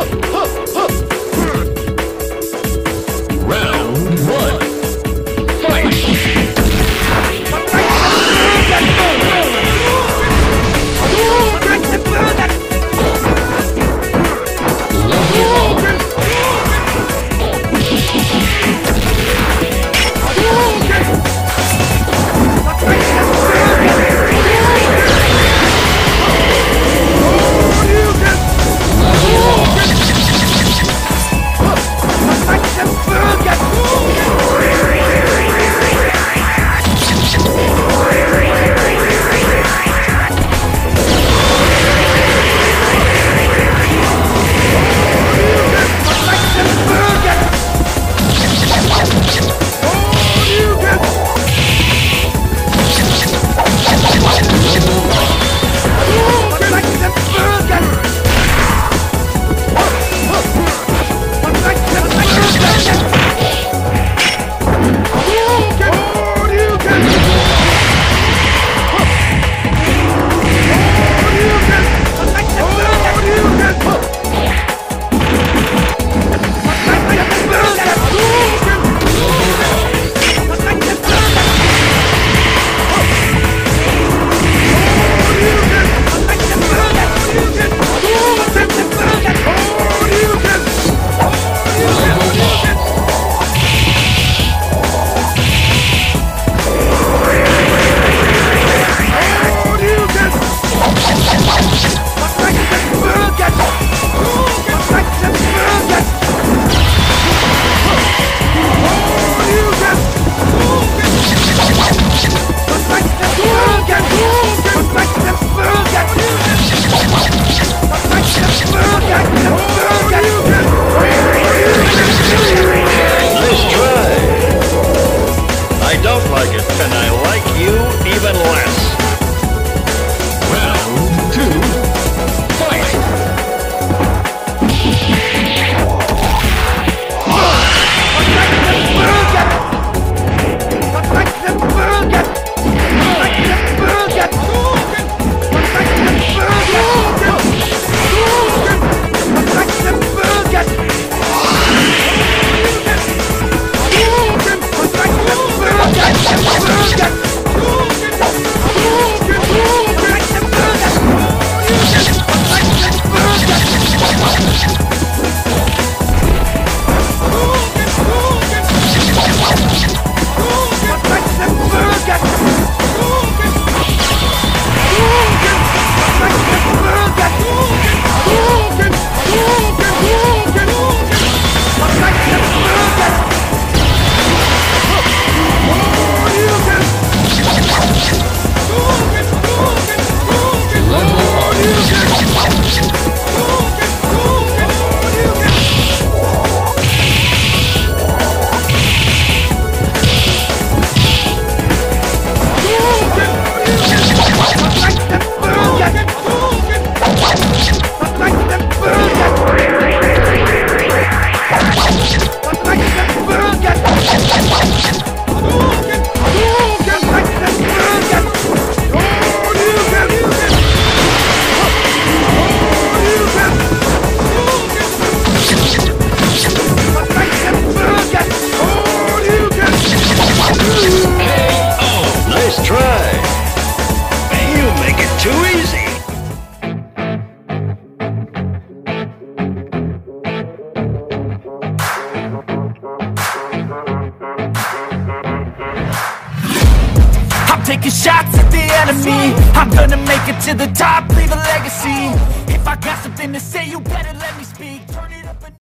Round taking shots at the enemy. I'm gonna make it to the top, leave a legacy. If I got something to say, you better let me speak